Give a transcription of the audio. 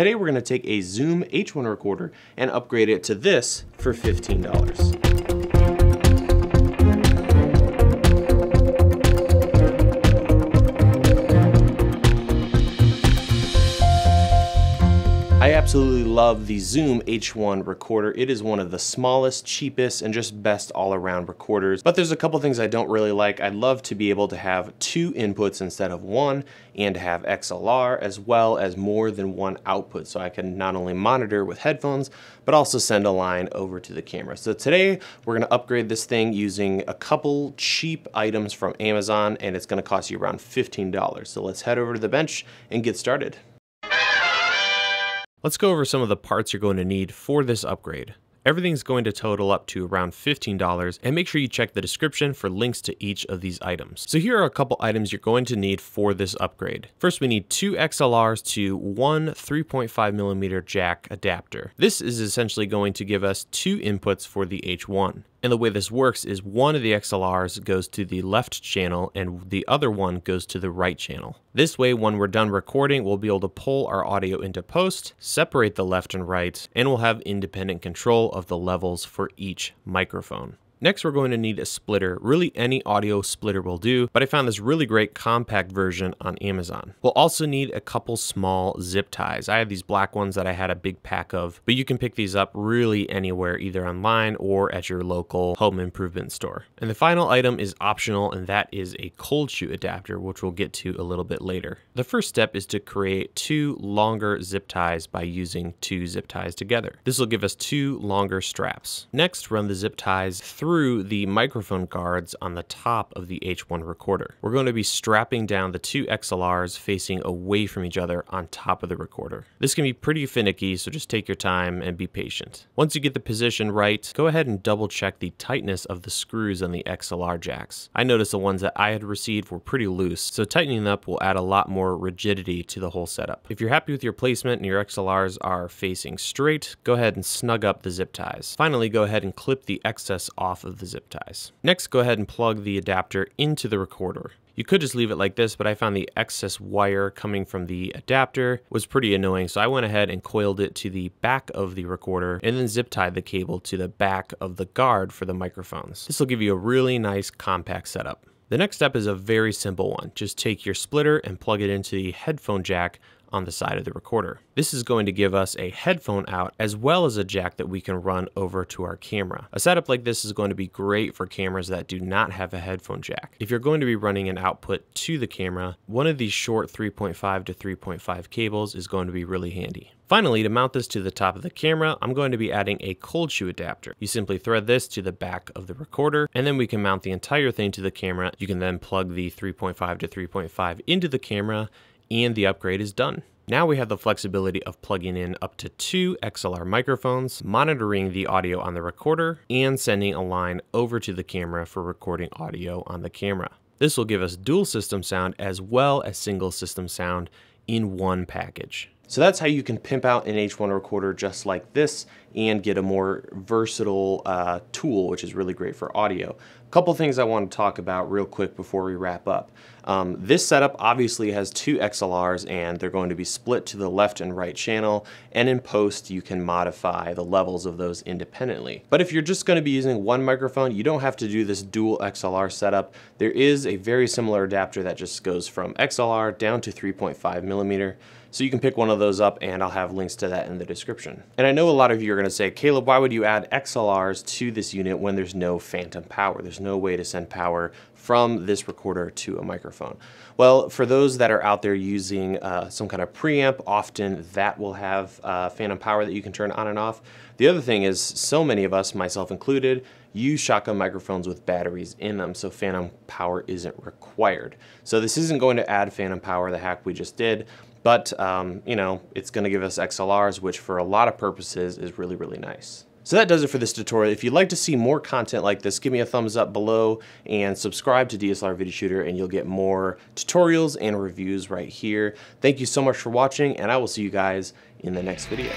Today we're gonna take a Zoom H1 recorder and upgrade it to this for $15. Love the Zoom H1 recorder. It is one of the smallest, cheapest, and just best all-around recorders. But there's a couple things I don't really like. I'd love to be able to have two inputs instead of one and have XLR as well as more than one output so I can not only monitor with headphones but also send a line over to the camera. So today we're going to upgrade this thing using a couple cheap items from Amazon and it's going to cost you around $15. So let's head over to the bench and get started. Let's go over some of the parts you're going to need for this upgrade. Everything's going to total up to around $15 and make sure you check the description for links to each of these items. So here are a couple items you're going to need for this upgrade. First we need two XLRs to one 3.5 millimeter jack adapter. This is essentially going to give us two inputs for the H1. And the way this works is one of the XLRs goes to the left channel and the other one goes to the right channel. This way, when we're done recording, we'll be able to pull our audio into post, separate the left and right, and we'll have independent control of the levels for each microphone. Next, we're going to need a splitter. Really any audio splitter will do, but I found this really great compact version on Amazon. We'll also need a couple small zip ties. I have these black ones that I had a big pack of, but you can pick these up really anywhere, either online or at your local home improvement store. And the final item is optional, and that is a cold shoe adapter, which we'll get to a little bit later. The first step is to create two longer zip ties by using two zip ties together. This will give us two longer straps. Next, run the zip ties through through the microphone guards on the top of the H1 recorder. We're going to be strapping down the two XLRs facing away from each other on top of the recorder. This can be pretty finicky, so just take your time and be patient. Once you get the position right, go ahead and double check the tightness of the screws on the XLR jacks. I noticed the ones that I had received were pretty loose, so tightening them up will add a lot more rigidity to the whole setup. If you're happy with your placement and your XLRs are facing straight, go ahead and snug up the zip ties. Finally, go ahead and clip the excess off off of the zip ties. Next, go ahead and plug the adapter into the recorder. You could just leave it like this, but I found the excess wire coming from the adapter was pretty annoying, so I went ahead and coiled it to the back of the recorder and then zip tied the cable to the back of the guard for the microphones. This will give you a really nice compact setup. The next step is a very simple one. Just take your splitter and plug it into the headphone jack on the side of the recorder. This is going to give us a headphone out as well as a jack that we can run over to our camera. A setup like this is going to be great for cameras that do not have a headphone jack. If you're going to be running an output to the camera, one of these short 3.5 to 3.5 cables is going to be really handy. Finally, to mount this to the top of the camera, I'm going to be adding a cold shoe adapter. You simply thread this to the back of the recorder, and then we can mount the entire thing to the camera. You can then plug the 3.5 to 3.5 into the camera and the upgrade is done. Now we have the flexibility of plugging in up to two XLR microphones, monitoring the audio on the recorder, and sending a line over to the camera for recording audio on the camera. This will give us dual system sound as well as single system sound in one package. So that's how you can pimp out an H1 recorder just like this and get a more versatile uh, tool, which is really great for audio. A couple things I want to talk about real quick before we wrap up. Um, this setup obviously has two XLRs and they're going to be split to the left and right channel and in post you can modify the levels of those independently. But if you're just going to be using one microphone, you don't have to do this dual XLR setup. There is a very similar adapter that just goes from XLR down to 3.5 millimeter. So you can pick one of those up and I'll have links to that in the description. And I know a lot of you are gonna say, Caleb, why would you add XLRs to this unit when there's no phantom power? There's no way to send power from this recorder to a microphone. Well, for those that are out there using uh, some kind of preamp, often that will have uh, phantom power that you can turn on and off. The other thing is so many of us, myself included, use shotgun microphones with batteries in them, so phantom power isn't required. So this isn't going to add phantom power, the hack we just did, but, um, you know, it's going to give us XLRs, which for a lot of purposes is really, really nice. So that does it for this tutorial. If you'd like to see more content like this, give me a thumbs up below and subscribe to DSLR Video Shooter and you'll get more tutorials and reviews right here. Thank you so much for watching and I will see you guys in the next video.